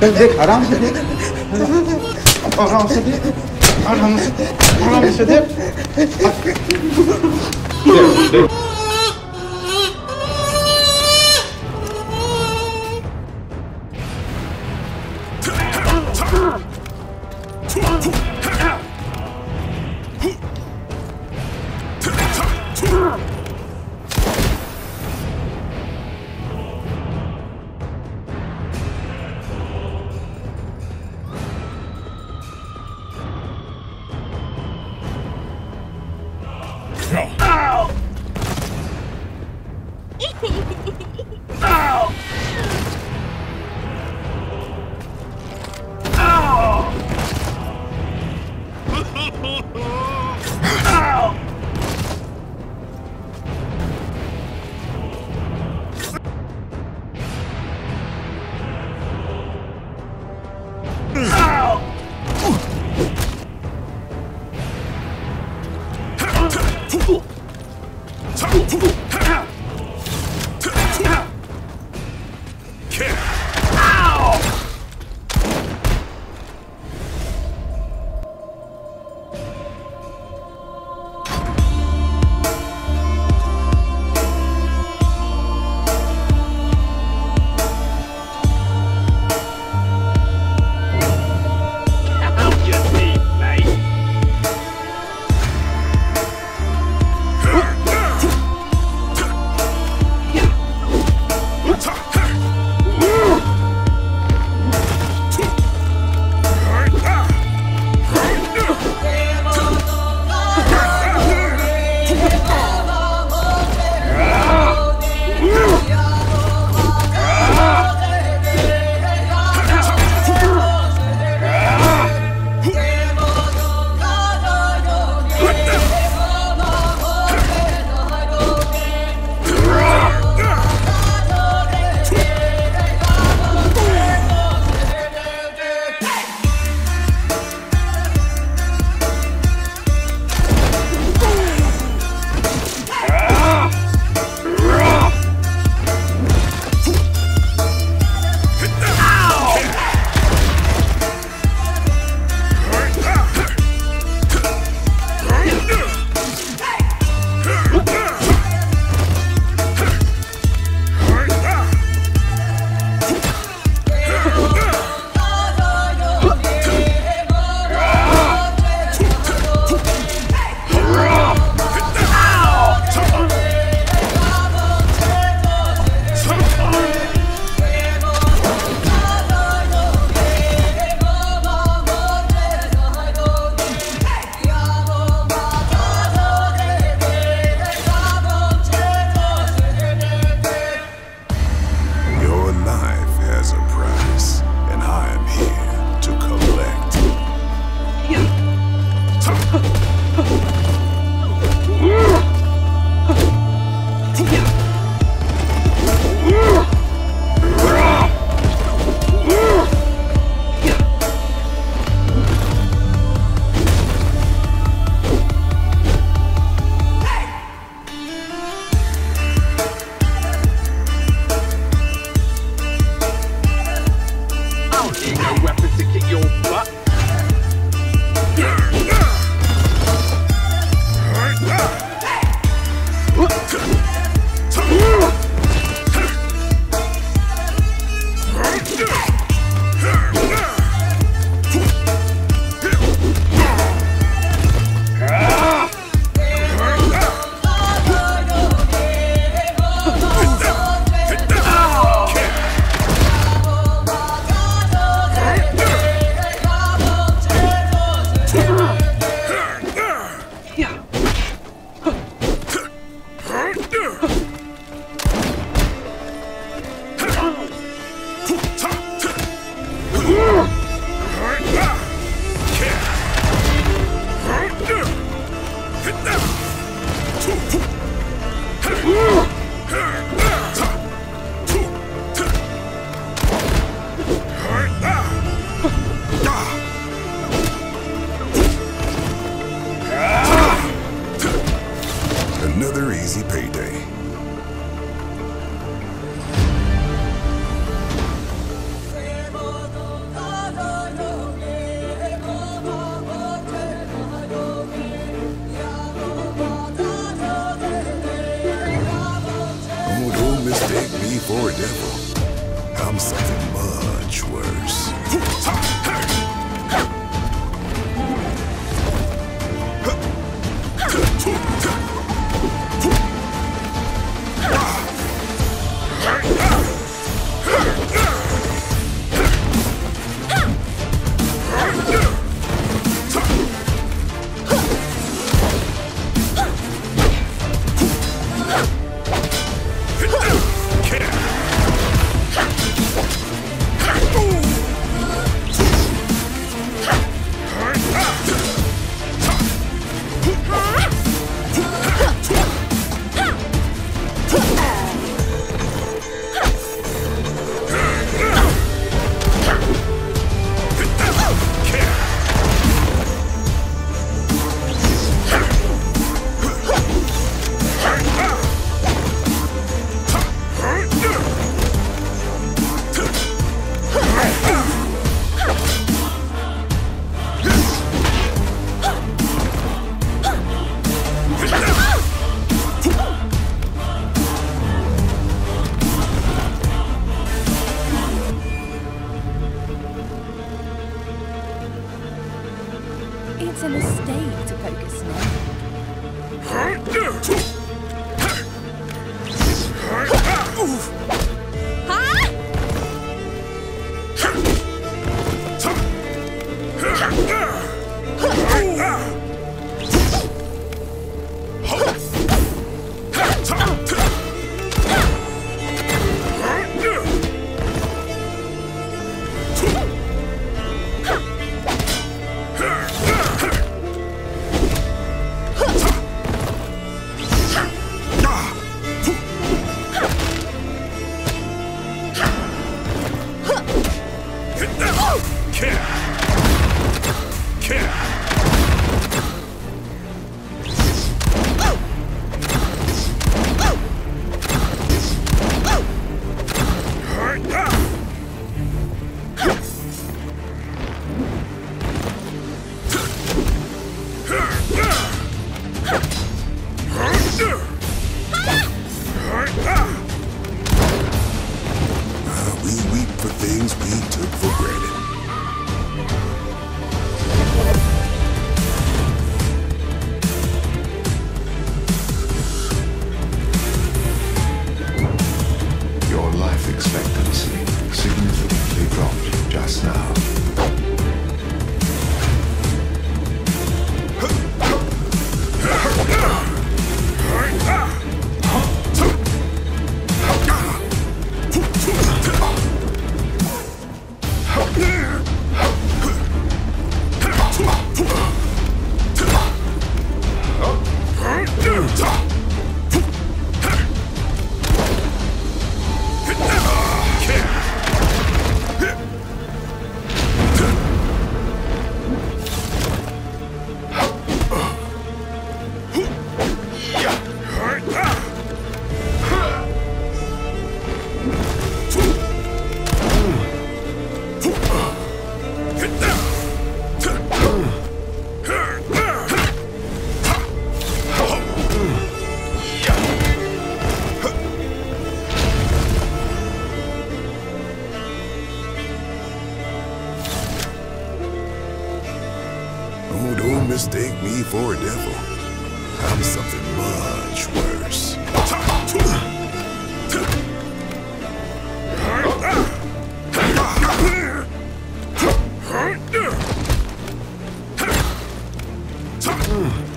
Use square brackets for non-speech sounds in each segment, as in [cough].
देख देख आराम से देख। आराम से देख आराम से आराम से देख। देख Tuck, tuck, tuck. another easy payday. Oh, don't mistake me for a devil. I'm something much worse. [laughs] It's a mistake to focus now. Oof. くんだ mistake me for a devil. I'm something much worse. Hmm.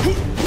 は。